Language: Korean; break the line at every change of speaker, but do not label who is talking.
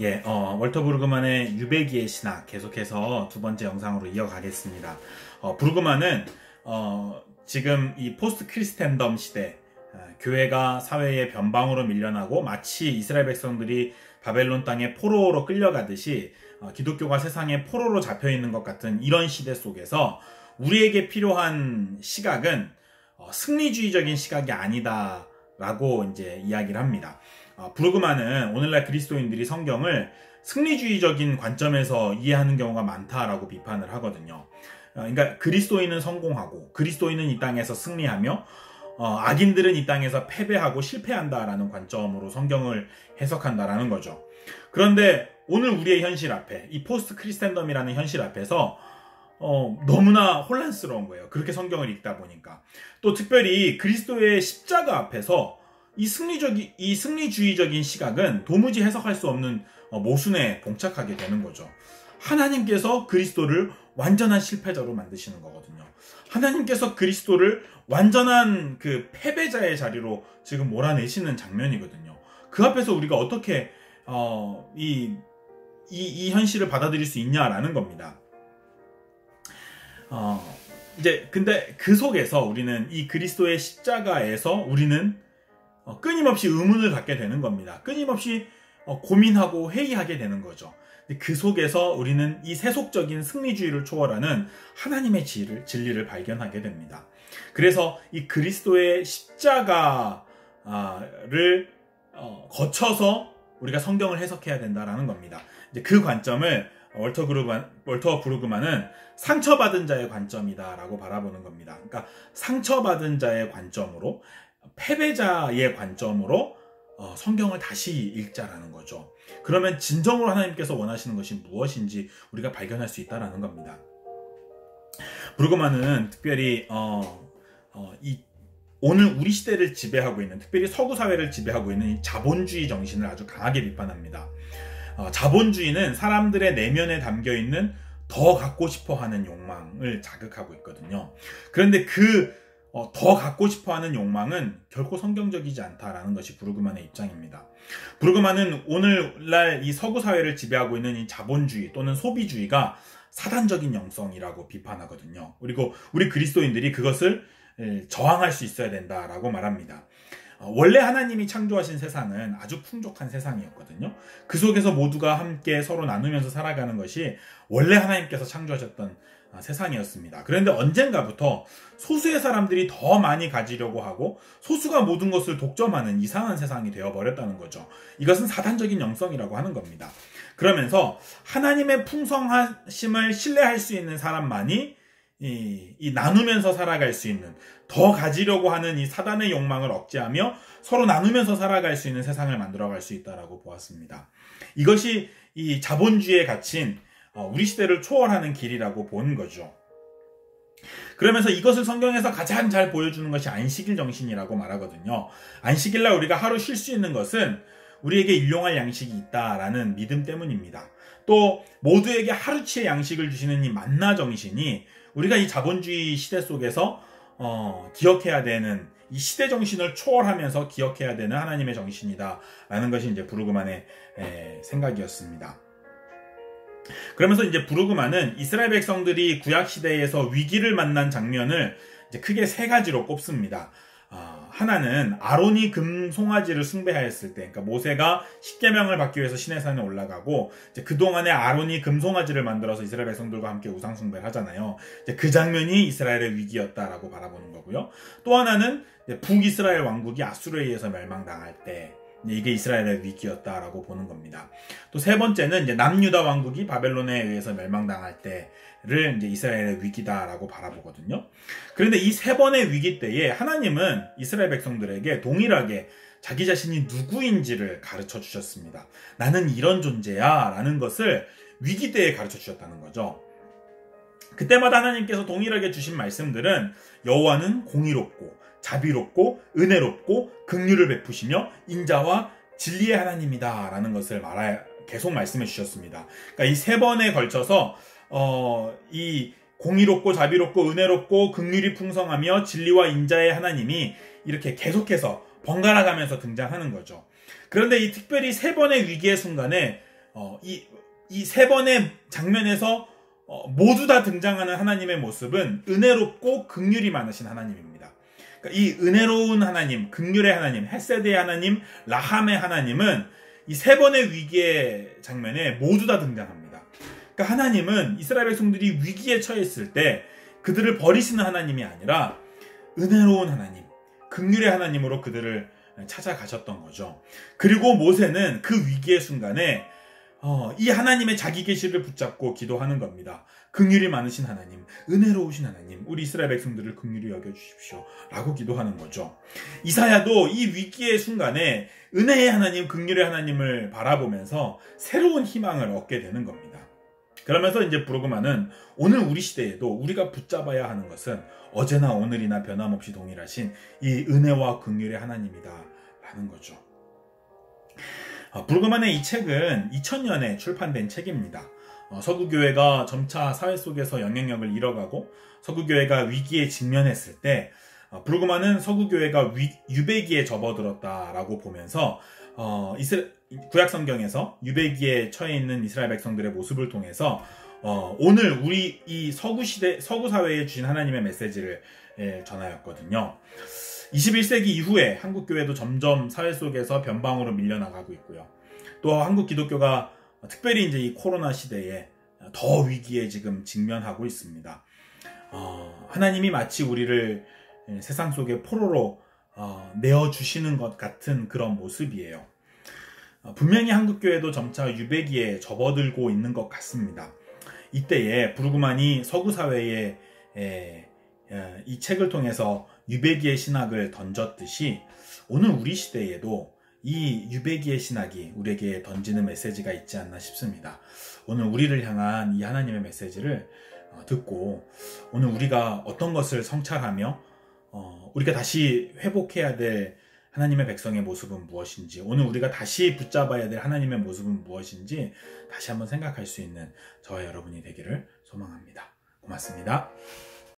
예, 어, 월터 브루그만의 유배기의 신학 계속해서 두 번째 영상으로 이어가겠습니다. 어, 브루그만은 어, 지금 이 post Christendom 시대 어, 교회가 사회의 변방으로 밀려나고 마치 이스라엘 백성들이 바벨론 땅에 포로로 끌려가듯이 어, 기독교가 세상에 포로로 잡혀 있는 것 같은 이런 시대 속에서 우리에게 필요한 시각은 어, 승리주의적인 시각이 아니다 라고 이제 이야기를 합니다. 어, 브루그만은 오늘날 그리스도인들이 성경을 승리주의적인 관점에서 이해하는 경우가 많다라고 비판을 하거든요. 어, 그러니까 그리스도인은 성공하고 그리스도인은 이 땅에서 승리하며 어, 악인들은 이 땅에서 패배하고 실패한다라는 관점으로 성경을 해석한다라는 거죠. 그런데 오늘 우리의 현실 앞에 이 포스트 크리스텐덤이라는 현실 앞에서 어, 너무나 혼란스러운 거예요. 그렇게 성경을 읽다 보니까 또 특별히 그리스도의 십자가 앞에서 이 승리적이 이 승리주의적인 시각은 도무지 해석할 수 없는 어, 모순에 봉착하게 되는 거죠. 하나님께서 그리스도를 완전한 실패자로 만드시는 거거든요. 하나님께서 그리스도를 완전한 그 패배자의 자리로 지금 몰아내시는 장면이거든요. 그 앞에서 우리가 어떻게 어, 이, 이, 이 현실을 받아들일 수 있냐라는 겁니다. 어, 이제 근데 그 속에서 우리는 이 그리스도의 십자가에서 우리는 어, 끊임없이 의문을 갖게 되는 겁니다. 끊임없이 어, 고민하고 회의하게 되는 거죠. 그 속에서 우리는 이 세속적인 승리주의를 초월하는 하나님의 진리를, 진리를 발견하게 됩니다. 그래서 이 그리스도의 십자가를 어, 거쳐서 우리가 성경을 해석해야 된다라는 겁니다. 이제 그 관점을 월터 그루만, 월터 브루그만은 상처받은 자의 관점이다라고 바라보는 겁니다. 그러니까 상처받은 자의 관점으로 패배자의 관점으로 어, 성경을 다시 읽자라는 거죠. 그러면 진정으로 하나님께서 원하시는 것이 무엇인지 우리가 발견할 수 있다라는 겁니다. 브루그만은 특별히 어, 어, 이 오늘 우리 시대를 지배하고 있는 특별히 서구 사회를 지배하고 있는 이 자본주의 정신을 아주 강하게 비판합니다. 어, 자본주의는 사람들의 내면에 담겨 있는 더 갖고 싶어 하는 욕망을 자극하고 있거든요. 그런데 그 어, 더 갖고 싶어 하는 욕망은 결코 성경적이지 않다라는 것이 부르그만의 입장입니다. 부르그만은 오늘날 이 서구 사회를 지배하고 있는 이 자본주의 또는 소비주의가 사단적인 영성이라고 비판하거든요. 그리고 우리 그리스도인들이 그것을 저항할 수 있어야 된다라고 말합니다. 어, 원래 하나님이 창조하신 세상은 아주 풍족한 세상이었거든요. 그 속에서 모두가 함께 서로 나누면서 살아가는 것이 원래 하나님께서 창조하셨던 아, 세상이었습니다. 그런데 언젠가부터 소수의 사람들이 더 많이 가지려고 하고 소수가 모든 것을 독점하는 이상한 세상이 되어버렸다는 거죠. 이것은 사단적인 영성이라고 하는 겁니다. 그러면서 하나님의 풍성하심을 신뢰할 수 있는 사람만이 이, 이 나누면서 살아갈 수 있는 더 가지려고 하는 이 사단의 욕망을 억제하며 서로 나누면서 살아갈 수 있는 세상을 만들어갈 수 있다라고 보았습니다. 이것이 이 자본주의에 갇힌 어, 우리 시대를 초월하는 길이라고 본 거죠. 그러면서 이것을 성경에서 가장 잘 보여주는 것이 안식일 정신이라고 말하거든요. 안식일날 우리가 하루 쉴 수 있는 것은 우리에게 일용할 양식이 있다라는 믿음 때문입니다. 또 모두에게 하루치의 양식을 주시는 이 만나 정신이 우리가 이 자본주의 시대 속에서 어, 기억해야 되는 이 시대 정신을 초월하면서 기억해야 되는 하나님의 정신이다라는 것이 이제 부르그만의 에, 생각이었습니다. 그러면서 이제 부르그만은 이스라엘 백성들이 구약 시대에서 위기를 만난 장면을 크게 세 가지로 꼽습니다. 어, 하나는 아론이 금 송아지를 숭배하였을 때, 그러니까 모세가 십계명을 받기 위해서 시내산에 올라가고 그 동안에 아론이 금 송아지를 만들어서 이스라엘 백성들과 함께 우상 숭배를 하잖아요. 그 장면이 이스라엘의 위기였다라고 바라보는 거고요. 또 하나는 북이스라엘 왕국이 아수르에 의해서 멸망당할 때, 이게 이스라엘의 위기였다라고 보는 겁니다. 또 세 번째는 이제 남유다 왕국이 바벨론에 의해서 멸망당할 때를 이제 이스라엘의 위기다라고 바라보거든요. 그런데 이 세 번의 위기 때에 하나님은 이스라엘 백성들에게 동일하게 자기 자신이 누구인지를 가르쳐 주셨습니다. 나는 이런 존재야 라는 것을 위기 때에 가르쳐 주셨다는 거죠. 그때마다 하나님께서 동일하게 주신 말씀들은 여호와는 공의롭고 자비롭고 은혜롭고 긍휼을 베푸시며 인자와 진리의 하나님이다라는 것을 말하 계속 말씀해 주셨습니다. 그러니까 이 세 번에 걸쳐서 어, 이 공의롭고 자비롭고 은혜롭고 긍휼이 풍성하며 진리와 인자의 하나님이 이렇게 계속해서 번갈아 가면서 등장하는 거죠. 그런데 이 특별히 세 번의 위기의 순간에 어, 이, 이 세 번의 장면에서 어, 모두 다 등장하는 하나님의 모습은 은혜롭고 극률이 많으신 하나님입니다. 그러니까 이 은혜로운 하나님, 극률의 하나님, 헬세드의 하나님, 라함의 하나님은 이 세 번의 위기의 장면에 모두 다 등장합니다. 그러니까 하나님은 이스라엘 백성들이 위기에 처했을 때 그들을 버리시는 하나님이 아니라 은혜로운 하나님, 극률의 하나님으로 그들을 찾아가셨던 거죠. 그리고 모세는 그 위기의 순간에 어, 이 하나님의 자기 계시를 붙잡고 기도하는 겁니다. 긍휼이 많으신 하나님, 은혜로우신 하나님, 우리 이스라엘 백성들을 긍휼히 여겨 주십시오. 라고 기도하는 거죠. 이사야도 이 위기의 순간에 은혜의 하나님, 긍휼의 하나님을 바라보면서 새로운 희망을 얻게 되는 겁니다. 그러면서 이제 부르그마는 오늘 우리 시대에도 우리가 붙잡아야 하는 것은 어제나 오늘이나 변함없이 동일하신 이 은혜와 긍휼의 하나님이다 라는 거죠. 어, 부르그만의 이 책은 2000년에 출판된 책입니다. 어, 서구교회가 점차 사회 속에서 영향력을 잃어가고 서구교회가 위기에 직면했을 때 어, 브루그만은 서구교회가 유배기에 접어들었다라고 보면서 어, 이스라, 구약 성경에서 유배기에 처해 있는 이스라엘 백성들의 모습을 통해서 어, 오늘 우리 이 서구 시대 서구 사회에 주신 하나님의 메시지를 예, 전하였거든요. 21세기 이후에 한국 교회도 점점 사회 속에서 변방으로 밀려나가고 있고요. 또 한국 기독교가 특별히 이제 이 코로나 시대에 더 위기에 지금 직면하고 있습니다. 어, 하나님이 마치 우리를 세상 속에 포로로 어, 내어 주시는 것 같은 그런 모습이에요. 어, 분명히 한국 교회도 점차 유배기에 접어들고 있는 것 같습니다. 이때에 부르그만이 서구 사회에 에, 에, 이 책을 통해서 유배기의 신학을 던졌듯이 오늘 우리 시대에도 이 유배기의 신학이 우리에게 던지는 메시지가 있지 않나 싶습니다. 오늘 우리를 향한 이 하나님의 메시지를 어, 듣고 오늘 우리가 어떤 것을 성찰하며 어, 우리가 다시 회복해야 될 하나님의 백성의 모습은 무엇인지 오늘 우리가 다시 붙잡아야 될 하나님의 모습은 무엇인지 다시 한번 생각할 수 있는 저와 여러분이 되기를 소망합니다. 고맙습니다.